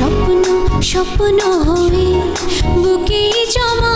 স্বপ্ন স্বপ্ন হয়ে বুকে জমা।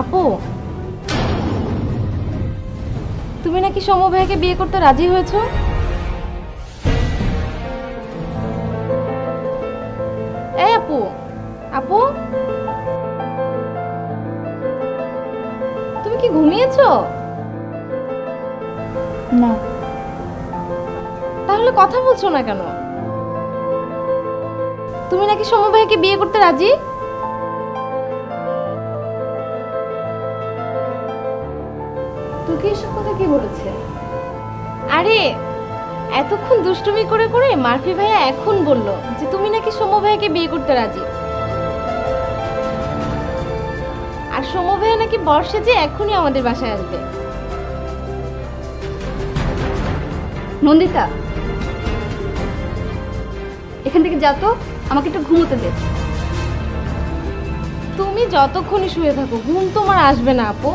আপু? তুমি নাকি সৌম্য বিয়ে করতে রাজি হয়েছো? এই আপু আপু? তুমি কি ঘুমিয়েছো? না। তাহলে কথা বলছো না কেন? তুমি নাকি সৌম্য বিয়ে করতে রাজি? তোকে এসব কথা কি বলেছে? আরে, এতক্ষণ দুষ্টুমি করে করে মারফি ভাইয়া এখন বলল যে তুমি নাকি সৌম্য ভাইকে বিয়ে করতে রাজি। আর সৌম্য ভাইয়া নাকি বর্ষে যে এখনই আমাদের বাসায় আসবে। নন্দিতা, এখান থেকে যা তো, আমাকে একটু ঘুমোতে দে। তুমি যতক্ষণই শুয়ে থাকো, ঘুম তোমার আসবে না, আপু।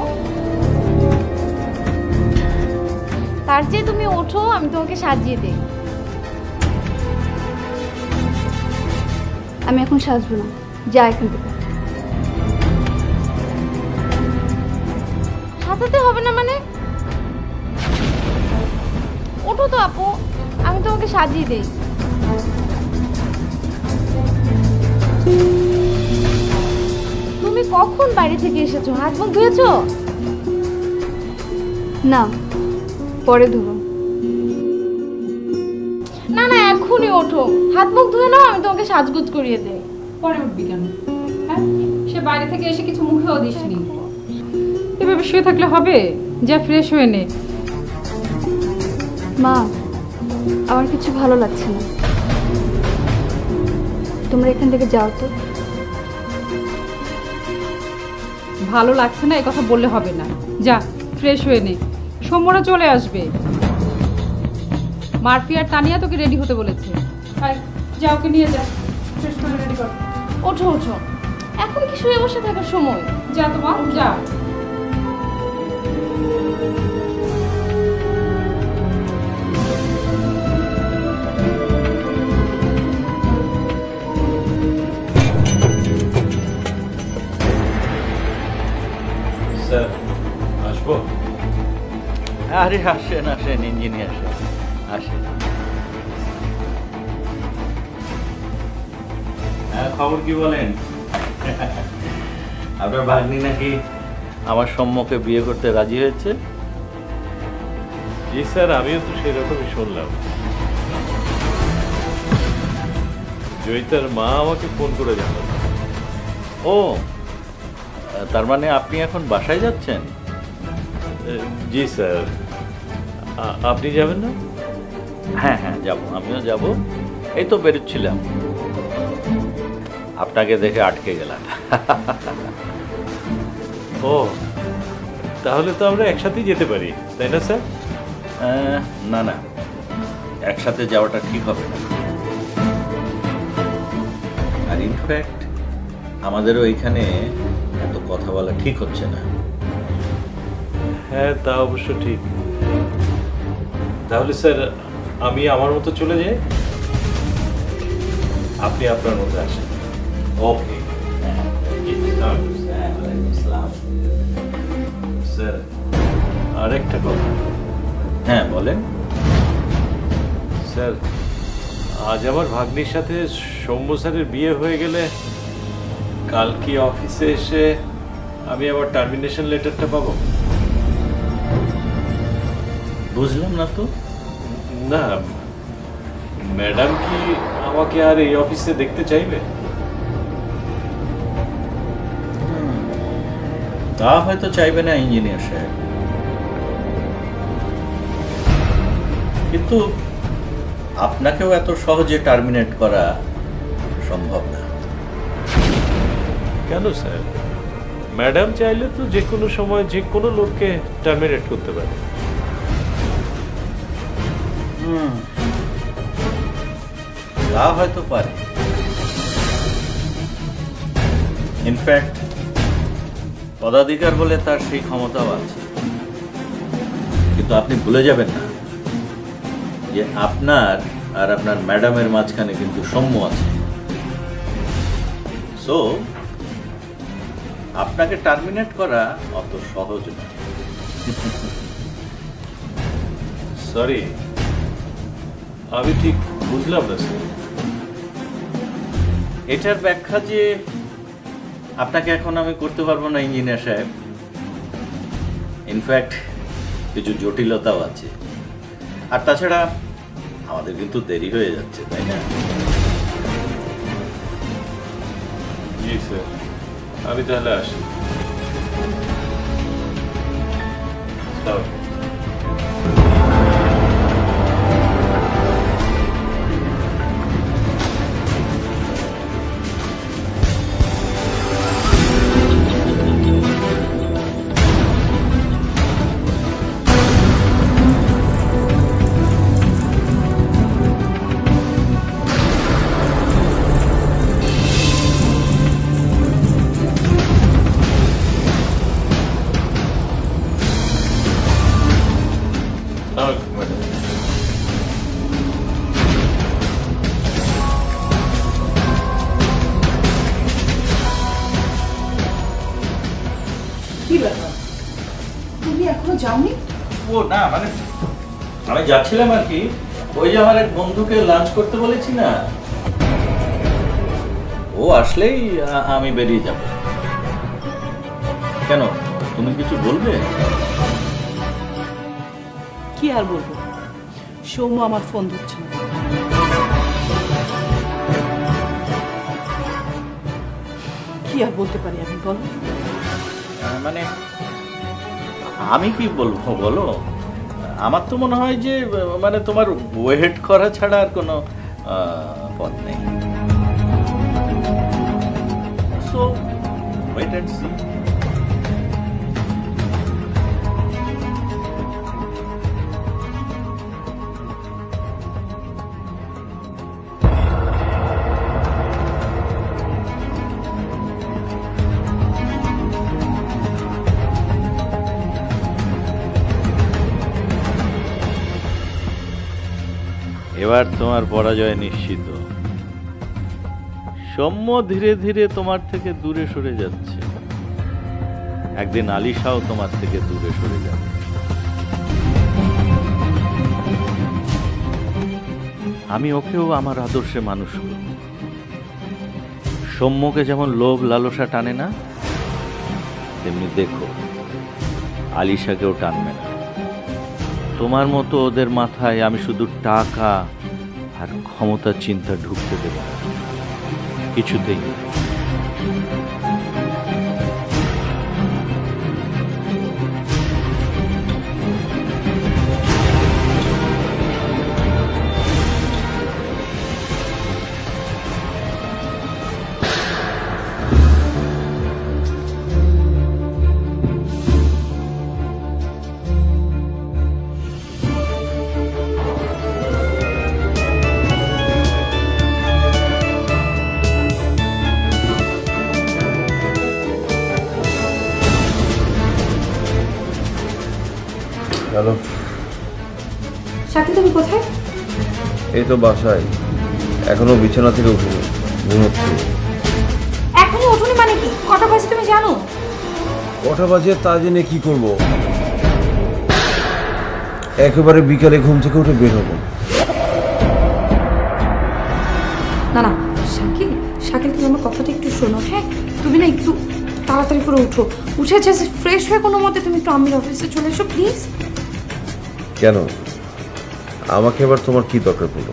তার চেয়ে তুমি ওঠো, আমি তোমাকে সাজিয়ে দিই। আমি এখন সাজবো না। যা এখান থেকে। সাজাতে হবে না মানে? ওঠো তো আপু, আমি তোমাকে সাজিয়ে দিই। তুমি কখন বাড়ি থেকে এসেছ? হাত মুখ ধুয়েছো? না। পরে ধরো না না এখনই ওঠো। হাত মুখ ধুয়ে নাও আমি তোমাকে সাজগুজ করিয়ে দেই। পরে উঠবি কেন? হ্যাঁ? সে বাইরে থেকে এসে কিছু মুখেও দিসনি। এভাবে শুয়ে থাকলে হবে? যা ফ্রেশ হয়ে নে। মা আমার কিছু ভালো লাগছে না। তোমরা এখান থেকে যাও তো। ভালো লাগছে না এ কথা বললে হবে না। যা ফ্রেশ হয়ে নে। সোমরা চলে আসবে। মারফি আর তানিয়া তোকে রেডি হতে বলেছে। যা ওকে নিয়ে যা। শেষ করে রেডি কর। ওঠো ওঠো। এখন কি শুয়ে বসে থাকার সময়? যা তোমার যা। আরে আসেন আসেন ইঞ্জিনিয়ার আসেন হ্যাঁ খবর কি বলেন? আপনার ভাগ্নি নাকি আমার সম্মুখে বিয়ে করতে রাজি হয়েছে? জি স্যার আমিও তো সেরকমই শুনলাম। জয়িতার মা আমাকে ফোন করে জানালো। ও তার মানে আপনি এখন বাসায় যাচ্ছেন? জি স্যার। আপনি যাবেন না? হ্যাঁ হ্যাঁ যাব। আমিও যাব। এই তো বেরোচ্ছিলাম। আপনাকে দেখে আটকে গেলাম। ও তাহলে তো আমরা একসাথেই যেতে পারি তাই না স্যার? না না। একসাথে যাওয়াটা ঠিক হবে না। আর ইনফ্যাক্ট আমাদেরও এখানে এত কথা বলা ঠিক হচ্ছে না। হ্যাঁ তা অবশ্য ঠিক। তাহলে স্যার, আমি আমার মতো চলে যাই? আপনি আপনার মতো আসেন। ওকে। স্যার, আরেকটা কথা। হ্যাঁ বলেন। স্যার, আজ আমার ভাগ্নির সাথে সৌম্য স্যারের বিয়ে হয়ে গেলে কালকে অফিসে এসে আমি আবার টার্মিনেশন লেটারটা পাবো। বুঝলাম না তো। না ম্যাডাম কি আমাকে আর এই অফিসে দেখতে চাইবে? তা হয়তো চাইবে না ইঞ্জিনিয়ার সাহেব। কিন্তু আপনাকেও এত সহজে টার্মিনেট করা সম্ভব না। কেন স্যার? ম্যাডাম চাইলে তো যে কোনো সময় যে কোনো লোককে টার্মিনেট করতে পারে। তা হয়তো পারে। ইনফ্যাক্ট পদাধিকার বলে তার সেই ক্ষমতাও আছে। কিন্তু আপনি ভুলে যাবেন না যে আপনার আর আপনার ম্যাডামের মাঝখানে কিন্তু সম্য আছে। সো আপনাকে টার্মিনেট করা অত সহজ না সরি আমি ঠিক বুঝলাম না স্যার। এটার ব্যাখ্যা যে আপনাকে এখন আমি করতে পারব না ইঞ্জিনিয়ার সাহেব। ইনফ্যাক্ট কিছু জটিলতাও আছে। আর তাছাড়া আমাদের কিন্তু দেরি হয়ে যাচ্ছে তাই না? জি স্যার। আমি তাহলে আসি। কি ব্যাপার? তুমি এখনও যাওনি? ও না মানে আমি যাচ্ছিলাম আর কি। ওই যে আমার এক বন্ধুকে লাঞ্চ করতে বলেছি না? ও আসলেই আমি বেরিয়ে যাব। কেন তুমি কিছু বলবে? কি আর বলব? সৌম্য আমার ফোন ধরছে না। কি আর বলতে পারি আমি বলো? মানে আমি কি বলব বলো? আমার তো মনে হয় যে মানে তোমার ওয়েট করা ছাড়া আর কোনো পথ নেই। সো ওয়েট অ্যান্ড সি এবার তোমার পরাজয় নিশ্চিত। সৌম্য ধীরে ধীরে তোমার থেকে দূরে সরে যাচ্ছে। একদিন আলিশাও তোমার থেকে দূরে সরে যাবে। আমি ওকেও আমার আদর্শে মানুষ করব। সৌম্যকে যেমন লোভ লালসা টানে না, তেমনি দেখো, আলিশাকেও টানবে না। তোমার মতো ওদের মাথায় আমি শুধু টাকা আর ক্ষমতার চিন্তা ঢুকতে দেব। কিছুতেই হ্যালো। শাকিল তুমি কোথায়? এই তো বাসায়। এখনও বিছানা থেকে উঠিনি ঘুমোচ্ছি। এখনই উঠোনি মানে কি? কটা বাজে তুমি জানো? কটা বাজে তা জেনে কি করব? একেবারে বিকালে ঘুম থেকে উঠে বের হব। না না শাকিল শাকিল তুমি আমার কথাটা একটু শোনো হ্যাঁ? তুমি না একটু তাড়াতাড়ি করে উঠো। উঠে জাস্ট ফ্রেশ হয়ে কোনো মতে তুমি একটু আমির অফিসে চলে এসো প্লিজ কেন? আমাকে এবার তোমার কি দরকার পড়ল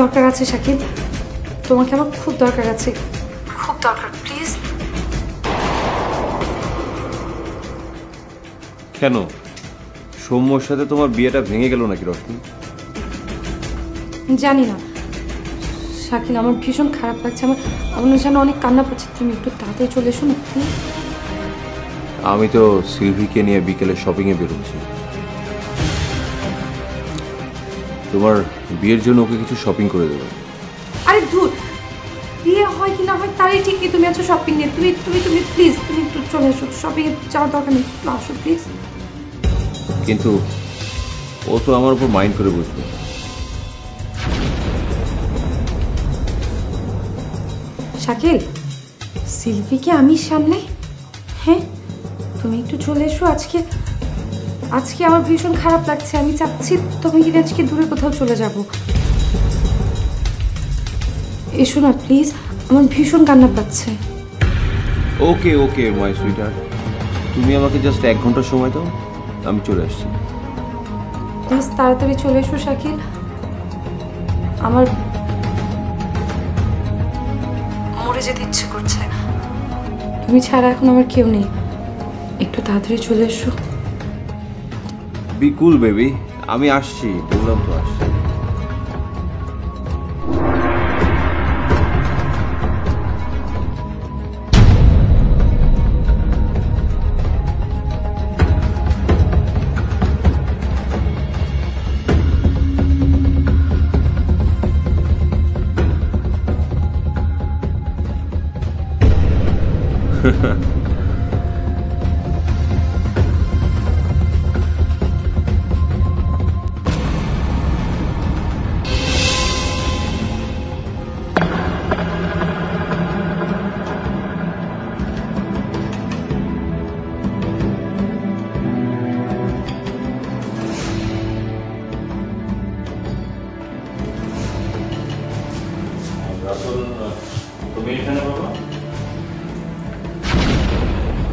দরকার আছে শাকিল। তোমাকে আমার খুব দরকার আছে। খুব দরকার প্লিজ। কেন? সৌম্যর সাথে তোমার বিয়েটা ভেঙে গেল নাকি রশ্মি? জানি না। শাকিল আমার ভীষণ খারাপ লাগছে। আমার আমার যেন অনেক কান্না পাচ্ছে। তুমি একটু তাড়াতাড়ি চলে এসো না প্লিজ। আমি তো সিলভিকে নিয়ে বিকেলে শপিংয়ে বেরোচ্ছি। তোমার বিয়ের জন্য ওকে কিছু শপিং করে দেবো। আরে দূর বিয়ে হয় কি না হয় তারই ঠিক নেই তুমি আছো শপিং নিয়ে তুমি তুমি তুমি প্লিজ তুমি একটু চলে এসো শপিং এ যাওয়ার দরকার নেই একটু আসো প্লিজ কিন্তু ও তো আমার উপর মাইন্ড করে বসবে। শাকিল সিলভিকে আমি সামলাই হ্যাঁ? তুমি একটু চলে এসো আজকে আজকে আমার ভীষণ খারাপ লাগছে আমি চাচ্ছি তুমি কি আজকে দূরে কোথাও চলে যাব। এসো না প্লিজ আমার ভীষণ কান্না পাচ্ছে। ওকে ওকে মাই সুইটার তুমি আমাকে জাস্ট এক ঘণ্টা সময় দাও আমি চলে আসছি। প্লিজ তাড়াতাড়ি চলে এসো শাকিল। আমার মরে যেতে ইচ্ছে করছে। তুমি ছাড়া এখন আমার কেউ নেই। একটু তাড়াতাড়ি চলে এসো। বি কুল বেবি আমি আসছি বললাম তো আসছি।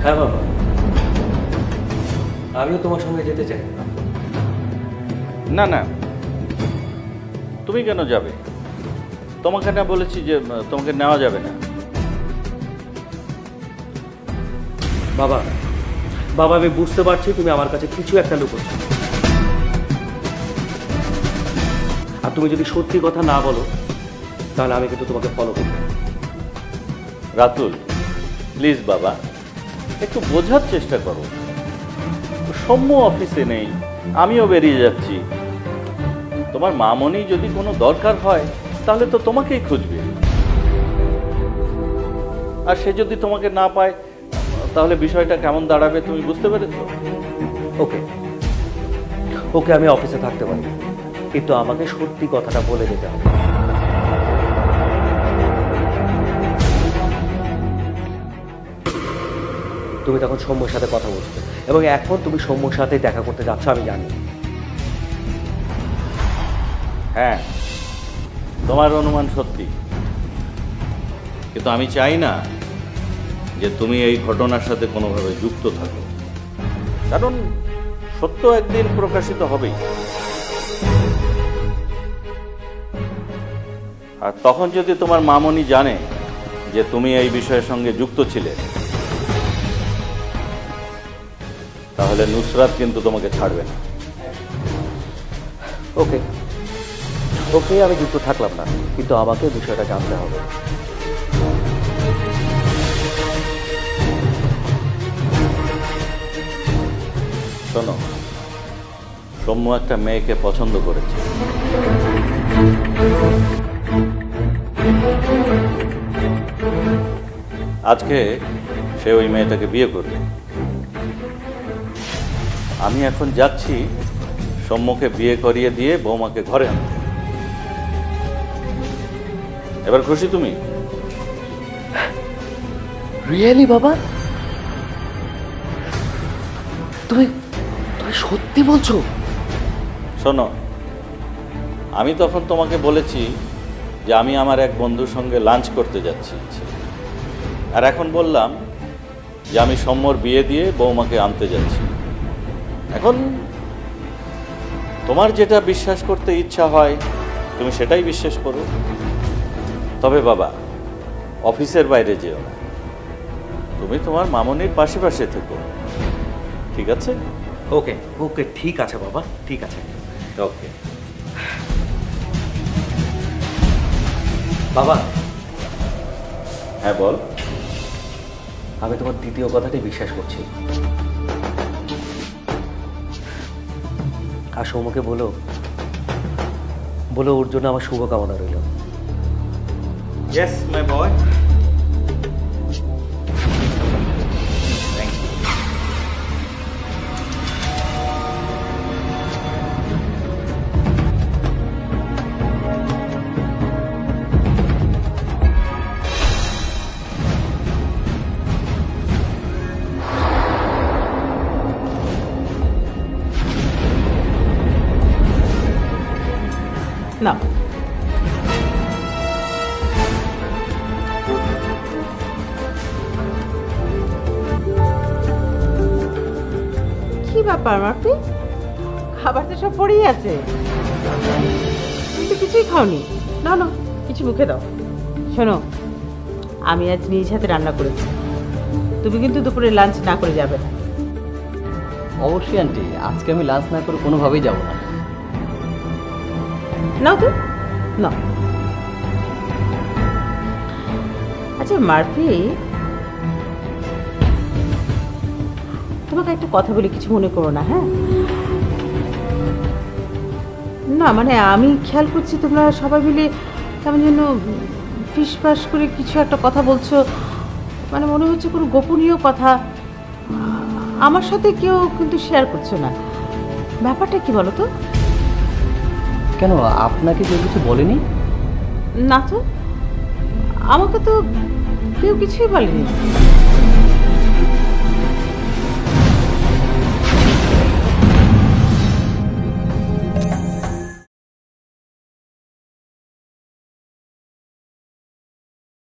হ্যাঁ বাবা। আমিও তোমার সঙ্গে যেতে চাই। না না। তুমি কেন যাবে? তোমাকে না বলেছি যে তোমাকে নেওয়া যাবে না। বাবা বাবা আমি বুঝতে পারছি তুমি আমার কাছে কিছু একটা লুকোচ্ছ। আর তুমি যদি সত্যি কথা না বলো তাহলে আমি কিন্তু তোমাকে ফলো করব। রাতুল প্লিজ বাবা। একটু বোঝার চেষ্টা করো। সৌম্য অফিসে নেই, আমিও বেরিয়ে যাচ্ছি। তোমার মামনি যদি কোনো দরকার হয়, তাহলে তো তোমাকেই খুঁজবে। আর সে যদি তোমাকে না পায়, তাহলে বিষয়টা কেমন দাঁড়াবে তুমি বুঝতে পেরেছ? ওকে। ওকে আমি অফিসে থাকতে পারি। কিন্তু আমাকে সত্যি কথাটা বলে যেতে হবে। তুমি তখন সৌম্যর সাথে কথা বলছো এবং এখন তুমি সৌম্যর সাথে দেখা করতে যাচ্ছ, আমি জানি। হ্যাঁ তোমার অনুমান সত্যি। কিন্তু আমি চাই না যে তুমি এই ঘটনার সাথে কোনোভাবে যুক্ত থাকো। কারণ সত্য একদিন প্রকাশিত হবেই। আর তখন যদি তোমার মামনি জানে যে তুমি এই বিষয়ের সঙ্গে যুক্ত ছিলে তাহলে নুসরাত কিন্তু তোমাকে ছাড়বে না। ওকে। ওকে আমি যুক্ত থাকলাম না কিন্তু আমাকে বিষয়টা জানতে হবে। শোনো সৌম্য একটা মেয়েকে পছন্দ করেছে। আজকে সে ওই মেয়েটাকে বিয়ে করবে। আমি এখন যাচ্ছি সম্মুখে বিয়ে করিয়ে দিয়ে বৌমাকে ঘরে আনতে। এবার খুশি তুমি? রিয়েলি বাবা? তুমি তুমি সত্যি বলছো? শোনো আমি তখন তোমাকে বলেছি যে আমি আমার এক বন্ধুর সঙ্গে লাঞ্চ করতে যাচ্ছি। আর এখন বললাম যে আমি সম্মর বিয়ে দিয়ে বৌমাকে আনতে যাচ্ছি। এখন তোমার যেটা বিশ্বাস করতে ইচ্ছা হয় তুমি সেটাই বিশ্বাস করো। তবে বাবা অফিসের বাইরে যেও না। তুমি তোমার মামনির পাশে পাশে থেকো। ঠিক আছে? ওকে ওকে ঠিক আছে বাবা ঠিক আছে। ওকে। বাবা। হ্যাঁ বল। আমি তোমার দ্বিতীয় কথাটি বিশ্বাস করছি। আর সৌমকে বলো বলো ওর জন্য আমার শুভকামনা রইল ইয়েস মাই boy. ব্যাপার খাবার তো সব পড়েই আছে। তুমি তো কিছুই খাওনি। না না কিছু মুখে দাও। শোনো আমি আজ নিজ হাতে রান্না করেছি। তুমি কিন্তু দুপুরে লাঞ্চ না করে যাবে না। অবশ্যই আন্টি। আজকে আমি লাঞ্চ না করে কোনোভাবেই যাব না। নাও তো। না আচ্ছা মার্ফি তোমাকে একটা কথা বলি কিছু মনে করো না হ্যাঁ? না মানে আমি খেয়াল করছি তোমরা সবাই মিলে কেমন যেন ফিস ফাস করে কিছু একটা কথা বলছো। মানে মনে হচ্ছে কোনো গোপনীয় কথা। আমার সাথে কেউ কিন্তু শেয়ার করছ না। ব্যাপারটা কি বলো তো? কেন আপনাকে কেউ কিছু বলেনি? না তো আমাকে তো কেউ কিছুই বলেনি।